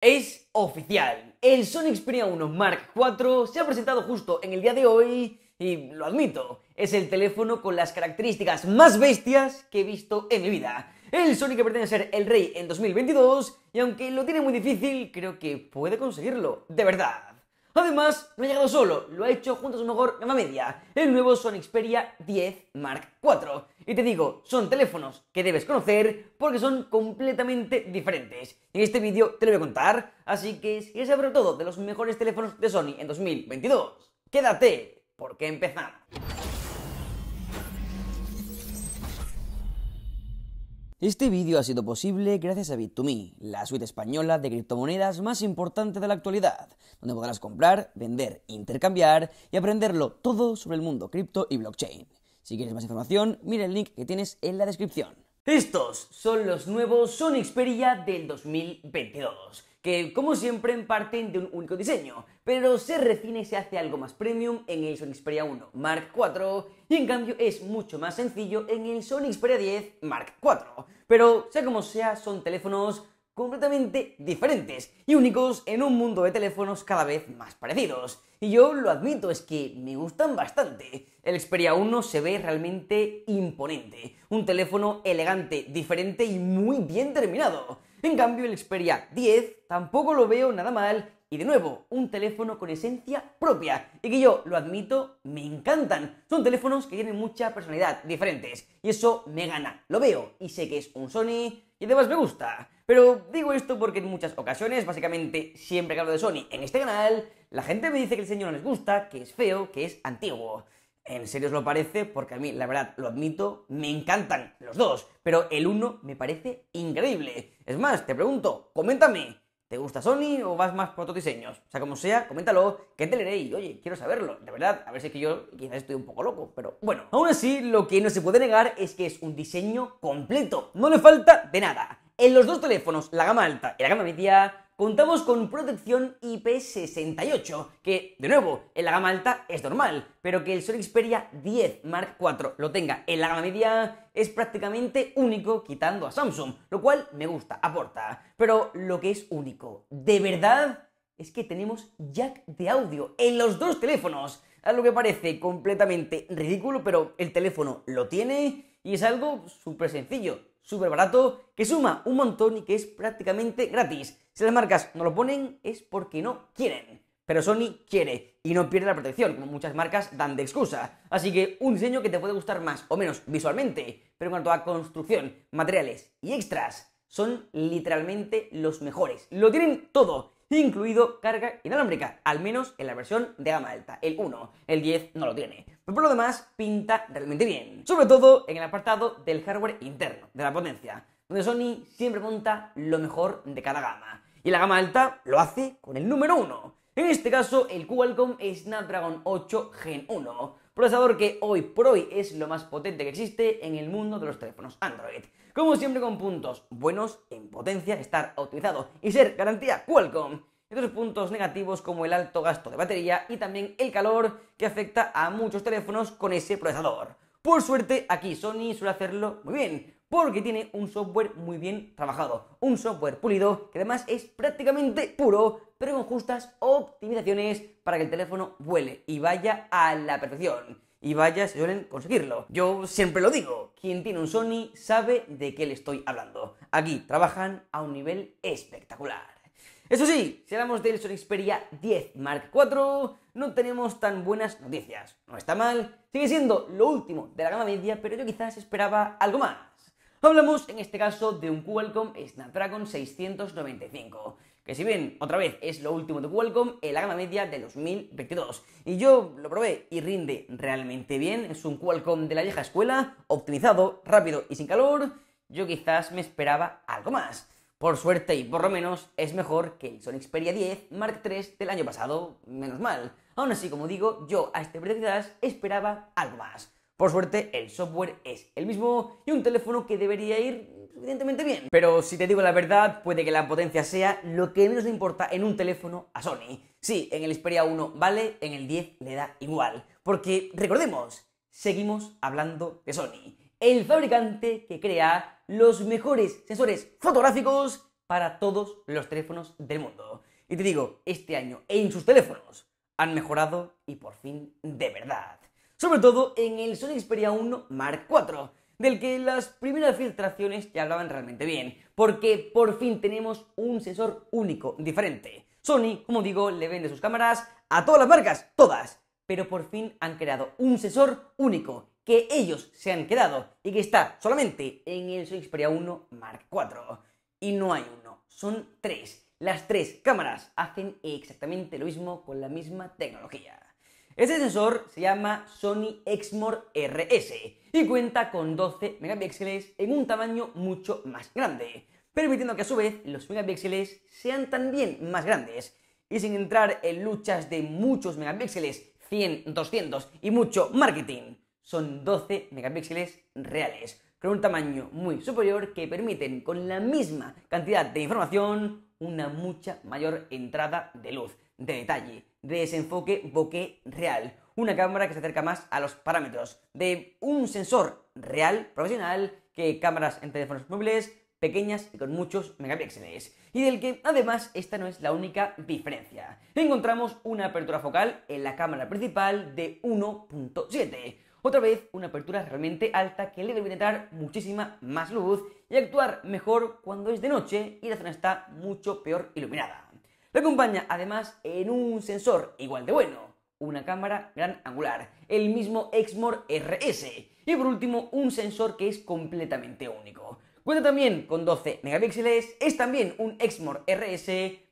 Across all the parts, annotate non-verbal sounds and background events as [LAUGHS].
Es oficial. El Sony Xperia 1 Mark IV se ha presentado justo en el día de hoy y lo admito, es el teléfono con las características más bestias que he visto en mi vida. El Sony que pretende ser el rey en 2022 y aunque lo tiene muy difícil, creo que puede conseguirlo, de verdad. Además, no ha llegado solo, lo ha hecho junto a su mejor gama media, el nuevo Sony Xperia 10 Mark IV. Y te digo, son teléfonos que debes conocer porque son completamente diferentes. En este vídeo te lo voy a contar, así que si quieres saber todo de los mejores teléfonos de Sony en 2022, quédate, porque empezamos. Este vídeo ha sido posible gracias a Bit2Me, la suite española de criptomonedas más importante de la actualidad, donde podrás comprar, vender, intercambiar y aprenderlo todo sobre el mundo cripto y blockchain. Si quieres más información, mira el link que tienes en la descripción. Estos son los nuevos Sony Xperia del 2022 que como siempre parten de un único diseño, pero se refine y se hace algo más premium en el Sony Xperia 1 Mark IV y en cambio es mucho más sencillo en el Sony Xperia 10 Mark IV. Pero sea como sea, son teléfonos completamente diferentes y únicos en un mundo de teléfonos cada vez más parecidos. Y yo lo admito, es que me gustan bastante. El Xperia 1 se ve realmente imponente, un teléfono elegante, diferente y muy bien terminado. [LAUGHS] En cambio, el Xperia 10 tampoco lo veo nada mal y de nuevo, un teléfono con esencia propia y que yo, lo admito, me encantan. Son teléfonos que tienen mucha personalidad, diferentes, y eso me gana. Lo veo y sé que es un Sony y además me gusta. Pero digo esto porque en muchas ocasiones, básicamente siempre que hablo de Sony en este canal, la gente me dice que el diseño no les gusta, que es feo, que es antiguo. En serio os lo parece, porque a mí, la verdad, lo admito, me encantan los dos, pero el uno me parece increíble. Es más, te pregunto, coméntame, ¿te gusta Sony o vas más por otros diseños? O sea, como sea, coméntalo, que te leeré y, oye, quiero saberlo, de verdad, a ver si es que yo quizás estoy un poco loco, pero bueno. Aún así, lo que no se puede negar es que es un diseño completo, no le falta de nada. En los dos teléfonos, la gama alta y la gama media, contamos con protección IP68, que, de nuevo, en la gama alta es normal, pero que el Sony Xperia 10 Mark IV lo tenga en la gama media es prácticamente único quitando a Samsung, lo cual me gusta, aporta. Pero lo que es único, de verdad, es que tenemos jack de audio en los dos teléfonos. A lo que parece completamente ridículo, pero el teléfono lo tiene y es algo súper sencillo súper barato, que suma un montón y que es prácticamente gratis. Si las marcas no lo ponen es porque no quieren. Pero Sony quiere y no pierde la protección, como muchas marcas dan de excusa. Así que un diseño que te puede gustar más o menos visualmente, pero en cuanto a construcción, materiales y extras, son literalmente los mejores. Lo tienen todo incluido carga inalámbrica, al menos en la versión de gama alta, el 1. El 10 no lo tiene. Pero por lo demás, pinta realmente bien. Sobre todo en el apartado del hardware interno, de la potencia, donde Sony siempre monta lo mejor de cada gama. Y la gama alta lo hace con el número 1. En este caso, el Qualcomm Snapdragon 8 Gen 1, procesador que hoy por hoy es lo más potente que existe en el mundo de los teléfonos Android. Como siempre con puntos buenos en potencia, estar optimizado y ser garantía Qualcomm. Y otros puntos negativos como el alto gasto de batería y también el calor que afecta a muchos teléfonos con ese procesador. Por suerte, aquí Sony suele hacerlo muy bien, porque tiene un software muy bien trabajado, un software pulido que además es prácticamente puro, pero con justas optimizaciones para que el teléfono vuele y vaya a la perfección. Y vaya si suelen conseguirlo. Yo siempre lo digo, quien tiene un Sony sabe de qué le estoy hablando. Aquí trabajan a un nivel espectacular. Eso sí, si hablamos del Sony Xperia 10 Mark IV, no tenemos tan buenas noticias. No está mal, sigue siendo lo último de la gama media, pero yo quizás esperaba algo más. Hablamos en este caso de un Qualcomm Snapdragon 695, que si bien otra vez es lo último de Qualcomm en la gama media de 2022. Y yo lo probé y rinde realmente bien, es un Qualcomm de la vieja escuela, optimizado, rápido y sin calor. Yo quizás me esperaba algo más. Por suerte y por lo menos es mejor que el Sony Xperia 10 Mark III del año pasado, menos mal. Aún así, como digo, yo a este precio esperaba algo más. Por suerte, el software es el mismo y un teléfono que debería ir suficientemente bien. Pero si te digo la verdad, puede que la potencia sea lo que menos le importa en un teléfono a Sony. Sí, en el Xperia 1 vale, en el 10 le da igual. Porque recordemos, seguimos hablando de Sony, el fabricante que crea los mejores sensores fotográficos para todos los teléfonos del mundo. Y te digo, este año en sus teléfonos han mejorado y por fin de verdad. Sobre todo en el Sony Xperia 1 Mark IV, del que las primeras filtraciones ya hablaban realmente bien, porque por fin tenemos un sensor único, diferente. Sony, como digo, le vende sus cámaras a todas las marcas, todas, pero por fin han creado un sensor único que ellos se han quedado y que está solamente en el Sony Xperia 1 Mark IV. Y no hay uno, son tres. Las tres cámaras hacen exactamente lo mismo con la misma tecnología. Este sensor se llama Sony Exmor RS y cuenta con 12 megapíxeles en un tamaño mucho más grande, permitiendo que a su vez los megapíxeles sean también más grandes. Y sin entrar en luchas de muchos megapíxeles, 100, 200 y mucho marketing, son 12 megapíxeles reales, con un tamaño muy superior que permiten con la misma cantidad de información una mucha mayor entrada de luz, de detalle, de desenfoque bokeh real, una cámara que se acerca más a los parámetros de un sensor real profesional que cámaras en teléfonos móviles pequeñas y con muchos megapíxeles. Y del que además esta no es la única diferencia. Encontramos una apertura focal en la cámara principal de 1.7 otra vez, una apertura realmente alta que le debe dar muchísima más luz y actuar mejor cuando es de noche y la zona está mucho peor iluminada. Le acompaña además en un sensor igual de bueno, una cámara gran angular, el mismo Exmor RS y por último un sensor que es completamente único. Cuenta también con 12 megapíxeles, es también un Exmor RS,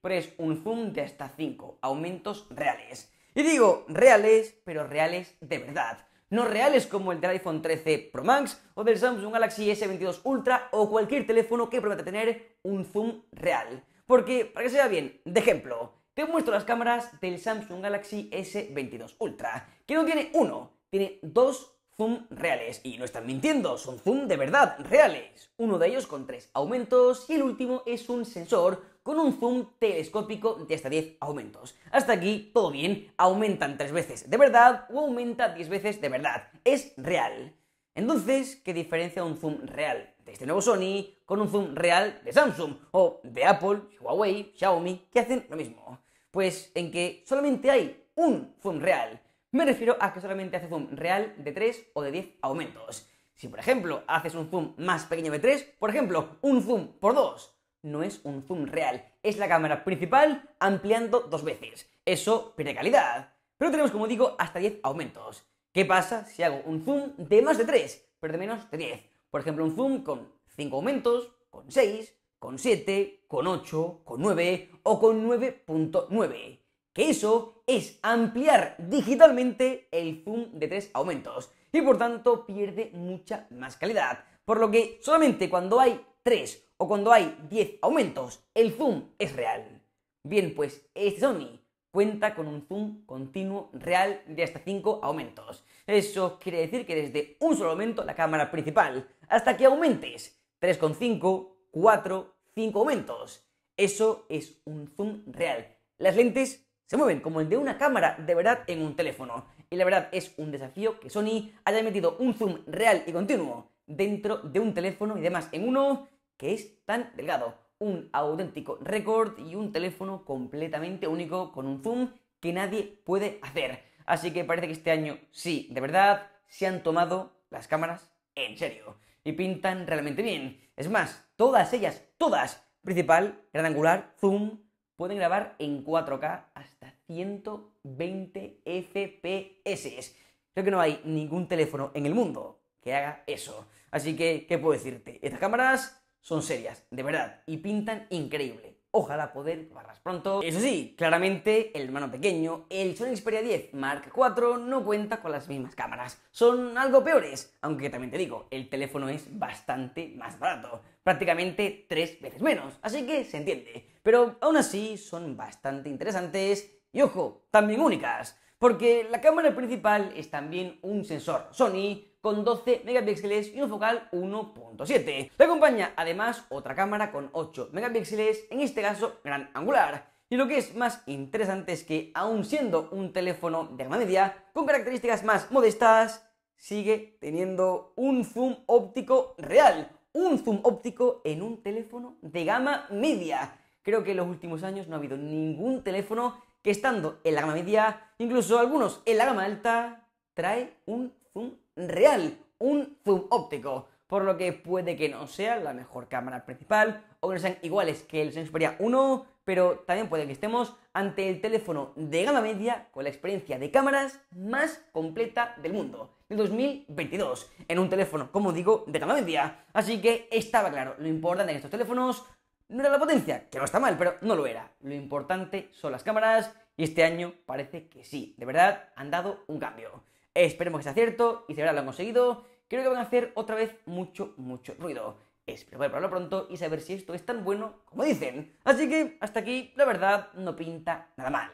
pero es un zoom de hasta 5 aumentos reales. Y digo reales, pero reales de verdad no reales como el del iPhone 13 Pro Max o del Samsung Galaxy S22 Ultra o cualquier teléfono que prometa tener un zoom real. Porque, para que sea bien, de ejemplo, te muestro las cámaras del Samsung Galaxy S22 Ultra, que no tiene uno, tiene dos zoom reales. Y no están mintiendo, son zoom de verdad, reales. Uno de ellos con tres aumentos y el último es un sensor con un zoom telescópico de hasta 10 aumentos. Hasta aquí todo bien, aumentan 3 veces de verdad o aumenta 10 veces de verdad. Es real. Entonces, ¿qué diferencia un zoom real de este nuevo Sony con un zoom real de Samsung o de Apple, Huawei, Xiaomi, que hacen lo mismo? Pues en que solamente hay un zoom real. Me refiero a que solamente hace zoom real de 3 o de 10 aumentos. Si por ejemplo haces un zoom más pequeño de 3, por ejemplo, un zoom por 2, no es un zoom real, es la cámara principal ampliando dos veces. Eso pierde calidad. Pero tenemos, como digo, hasta 10 aumentos. ¿Qué pasa si hago un zoom de más de 3, pero de menos de 10? Por ejemplo, un zoom con 5 aumentos, con 6, con 7, con 8, con 9 o con 9.9. Que eso es ampliar digitalmente el zoom de 3 aumentos y por tanto pierde mucha más calidad. Por lo que solamente cuando hay 3 o cuando hay 10 aumentos, el zoom es real. Bien, pues este Sony cuenta con un zoom continuo real de hasta 5 aumentos. Eso quiere decir que desde un solo aumento la cámara principal hasta que aumentes 3,5, 4, 5 aumentos. Eso es un zoom real. Las lentes se mueven como el de una cámara de verdad en un teléfono. Y la verdad es un desafío que Sony haya metido un zoom real y continuo dentro de un teléfono y demás en uno que es tan delgado. Un auténtico récord y un teléfono completamente único con un zoom que nadie puede hacer. Así que parece que este año sí, de verdad, se han tomado las cámaras en serio. Y pintan realmente bien. Es más, todas ellas, todas, principal, gran angular, zoom, pueden grabar en 4K hasta 120 FPS. Creo que no hay ningún teléfono en el mundo que haga eso. Así que, ¿qué puedo decirte? Estas cámaras son serias, de verdad, y pintan increíble. Ojalá poder probarlas pronto. Eso sí, claramente el hermano pequeño, el Sony Xperia 10 Mark IV, no cuenta con las mismas cámaras. Son algo peores, aunque también te digo, el teléfono es bastante más barato. Prácticamente tres veces menos, así que se entiende. Pero aún así son bastante interesantes y, ojo, también únicas. Porque la cámara principal es también un sensor Sony con 12 megapíxeles y un focal 1.7. Le acompaña además otra cámara con 8 megapíxeles, en este caso gran angular. Y lo que es más interesante es que, aun siendo un teléfono de gama media, con características más modestas, sigue teniendo un zoom óptico real, un zoom óptico en un teléfono de gama media. Creo que en los últimos años no ha habido ningún teléfono que estando en la gama media, incluso algunos en la gama alta, trae un zoom real, un zoom óptico. Por lo que puede que no sea la mejor cámara principal o que no sean iguales que el Xperia 1, pero también puede que estemos ante el teléfono de gama media con la experiencia de cámaras más completa del mundo, del 2022, en un teléfono, como digo, de gama media. Así que estaba claro, lo importante en estos teléfonos no era la potencia, que no está mal, pero no lo era. Lo importante son las cámaras y este año parece que sí, de verdad han dado un cambio. Esperemos que sea cierto y si verdad lo han conseguido, creo que van a hacer otra vez mucho, mucho ruido. Espero poder probarlo pronto y saber si esto es tan bueno como dicen. Así que hasta aquí, la verdad, no pinta nada mal.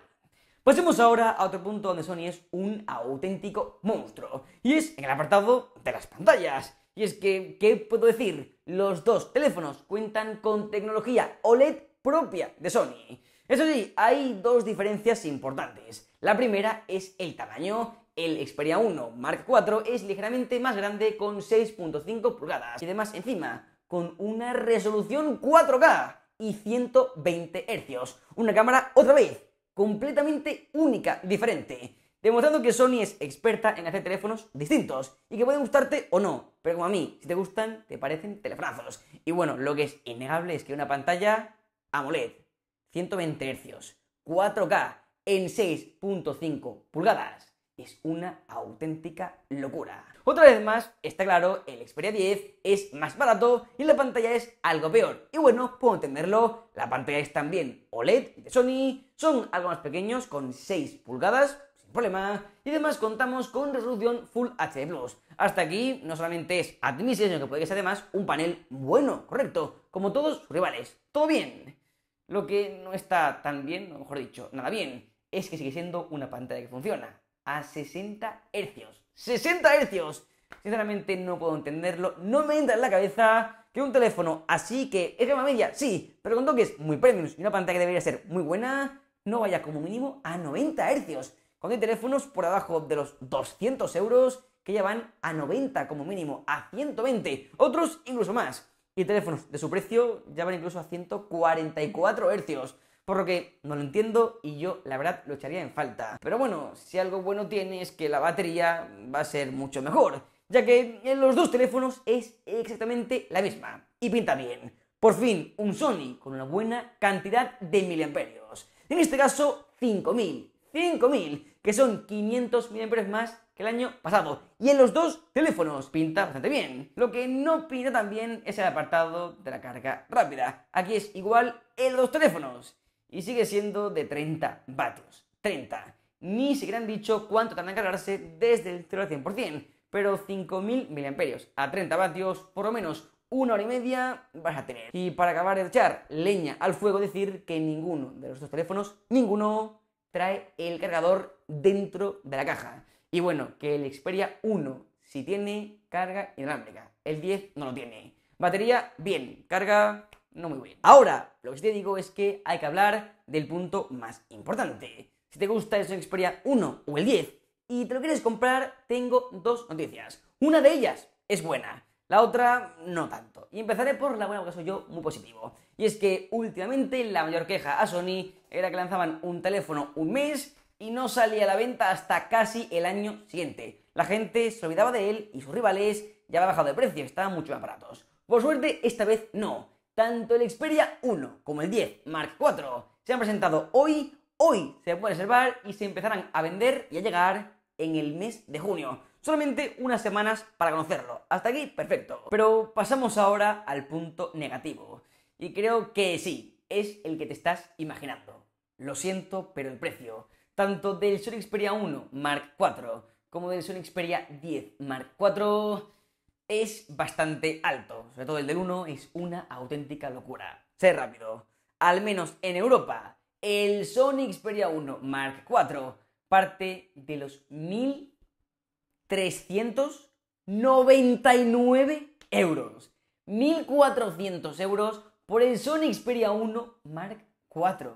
Pasemos ahora a otro punto donde Sony es un auténtico monstruo. Y es en el apartado de las pantallas. Y es que, ¿qué puedo decir? Los dos teléfonos cuentan con tecnología OLED propia de Sony. Eso sí, hay dos diferencias importantes. La primera es el tamaño. El Xperia 1 Mark IV es ligeramente más grande con 6.5 pulgadas. Y además, encima, con una resolución 4K y 120 Hz. Una cámara, otra vez, completamente única, diferente. Demostrando que Sony es experta en hacer teléfonos distintos y que pueden gustarte o no, pero como a mí, si te gustan, te parecen teléfonos. Y bueno, lo que es innegable es que una pantalla AMOLED, 120 Hz, 4K en 6.5 pulgadas es una auténtica locura. Otra vez más, está claro, el Xperia 10 es más barato y la pantalla es algo peor. Y bueno, puedo entenderlo, la pantalla es también OLED de Sony, son algo más pequeños con 6 pulgadas, sin problema, y además contamos con resolución Full HD Plus. Hasta aquí no solamente es admisible, sino que puede que sea además un panel bueno, correcto, como todos sus rivales. Todo bien. Lo que no está tan bien, o mejor dicho, nada bien, es que sigue siendo una pantalla que funciona a 60 hercios. ¡60 hercios! Sinceramente no puedo entenderlo, no me entra en la cabeza que un teléfono así que es gama media, sí, pero con toques muy premium y una pantalla que debería ser muy buena, no vaya como mínimo a 90 hercios. Cuando hay teléfonos por abajo de los 200 euros que ya van a 90 como mínimo, a 120, otros incluso más. Y teléfonos de su precio ya van incluso a 144 hercios por lo que no lo entiendo y yo la verdad lo echaría en falta. Pero bueno, si algo bueno tiene es que la batería va a ser mucho mejor, ya que en los dos teléfonos es exactamente la misma y pinta bien. Por fin, un Sony con una buena cantidad de miliamperios. En este caso, 5000. 5000, que son 500 miliamperios más que el año pasado. Y en los dos teléfonos pinta bastante bien. Lo que no pinta tan bien es el apartado de la carga rápida. Aquí es igual en los dos teléfonos y sigue siendo de 30 vatios. 30. Ni siquiera han dicho cuánto tardan en cargarse desde el 0 al 100%, pero 5000 mAh a 30 vatios, por lo menos una hora y media vas a tener. Y para acabar de echar leña al fuego, decir que ninguno de los dos teléfonos, ninguno trae el cargador dentro de la caja. Y bueno, que el Xperia 1 si tiene carga inalámbrica, el 10 no lo tiene. Batería, bien, carga no muy bien. Ahora, lo que te digo es que hay que hablar del punto más importante. Si te gusta el Xperia 1 o el 10 y te lo quieres comprar, tengo dos noticias. Una de ellas es buena, la otra no tanto. Y empezaré por la buena, porque soy yo muy positivo. Y es que últimamente la mayor queja a Sony era que lanzaban un teléfono un mes y no salía a la venta hasta casi el año siguiente. La gente se olvidaba de él y sus rivales ya habían bajado de precio, estaban mucho más baratos. Por suerte, esta vez no. Tanto el Xperia 1 como el 10 Mark IV se han presentado hoy, hoy se puede reservar y se empezarán a vender y a llegar en el mes de junio. Solamente unas semanas para conocerlo. Hasta aquí, perfecto. Pero pasamos ahora al punto negativo. Y creo que sí, es el que te estás imaginando. Lo siento, pero el precio, tanto del Sony Xperia 1 Mark IV como del Sony Xperia 10 Mark IV es bastante alto. Sobre todo el del 1 es una auténtica locura. Sé rápido. Al menos en Europa, el Sony Xperia 1 Mark IV parte de los 1.399 euros. 1.400 euros por el Sony Xperia 1 Mark IV.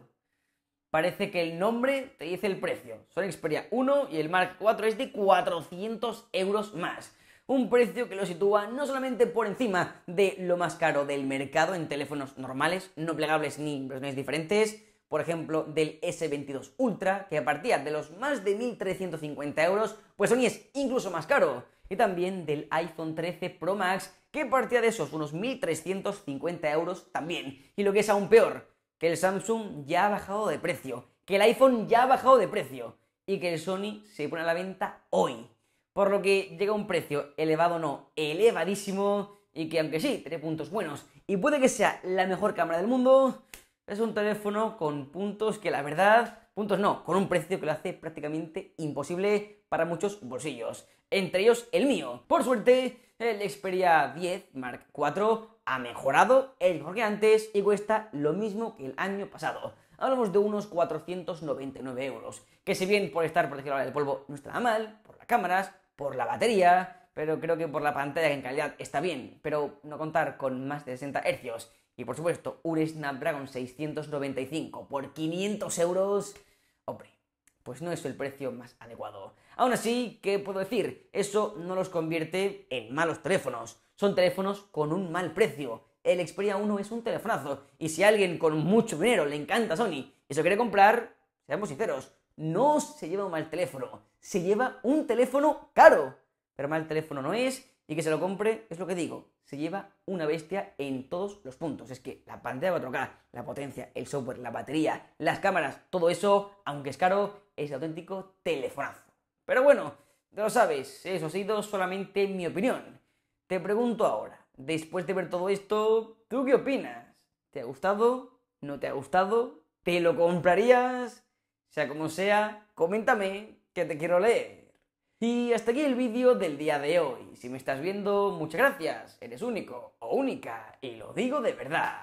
Parece que el nombre te dice el precio. Sony Xperia 1 y el Mark IV es de 400 euros más. Un precio que lo sitúa no solamente por encima de lo más caro del mercado en teléfonos normales, no plegables ni versiones diferentes, por ejemplo, del S22 Ultra, que a partir de los más de 1.350 euros, pues Sony es incluso más caro. Y también del iPhone 13 Pro Max, que partía de esos unos 1.350 euros también. Y lo que es aún peor, que el Samsung ya ha bajado de precio, que el iPhone ya ha bajado de precio y que el Sony se pone a la venta hoy. Por lo que llega a un precio elevado no, elevadísimo y que aunque sí, tiene puntos buenos y puede que sea la mejor cámara del mundo, es un teléfono con puntos que la verdad, puntos no, con un precio que lo hace prácticamente imposible para muchos bolsillos, entre ellos el mío. Por suerte, el Xperia 10 Mark IV ha mejorado, es mejor que antes y cuesta lo mismo que el año pasado. Hablamos de unos 499 euros, que si bien por estar protegido del polvo no está mal, por las cámaras, por la batería, pero creo que por la pantalla que en calidad está bien, pero no contar con más de 60 Hz y por supuesto un Snapdragon 695 por 500 euros, hombre, pues no es el precio más adecuado. Aún así, ¿qué puedo decir? Eso no los convierte en malos teléfonos. Son teléfonos con un mal precio. El Xperia 1 es un telefonazo. Y si a alguien con mucho dinero le encanta Sony y se quiere comprar, seamos sinceros, no se lleva un mal teléfono, se lleva un teléfono caro. Pero mal teléfono no es, y que se lo compre, es lo que digo, se lleva una bestia en todos los puntos. Es que la pantalla 4K, la potencia, el software, la batería, las cámaras, todo eso, aunque es caro, es auténtico telefonazo. Pero bueno, ya lo sabes, eso ha sido solamente mi opinión. Te pregunto ahora, después de ver todo esto, ¿tú qué opinas? ¿Te ha gustado? ¿No te ha gustado? ¿Te lo comprarías? Sea como sea, coméntame que te quiero leer. Y hasta aquí el vídeo del día de hoy. Si me estás viendo, muchas gracias. Eres único o única. Y lo digo de verdad.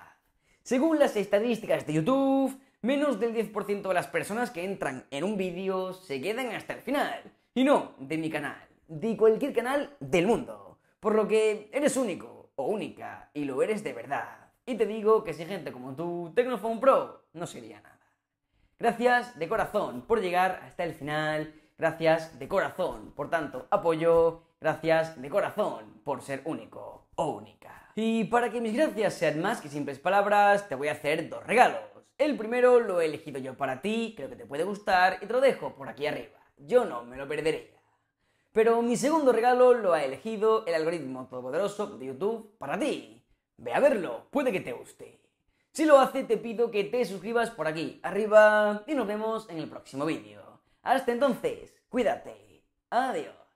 Según las estadísticas de YouTube, menos del 10% de las personas que entran en un vídeo se quedan hasta el final. Y no de mi canal, de cualquier canal del mundo. Por lo que eres único o única y lo eres de verdad. Y te digo que si gente como tú, Tecnophone Pro, no sería nada. Gracias de corazón por llegar hasta el final. Gracias de corazón por tanto apoyo. Gracias de corazón por ser único o única. Y para que mis gracias sean más que simples palabras, te voy a hacer dos regalos. El primero lo he elegido yo para ti, creo que te puede gustar y te lo dejo por aquí arriba. Yo no me lo perdería. Pero mi segundo regalo lo ha elegido el algoritmo todopoderoso de YouTube para ti. Ve a verlo, puede que te guste. Si lo hace, te pido que te suscribas por aquí, arriba, y nos vemos en el próximo vídeo. Hasta entonces, cuídate. Adiós.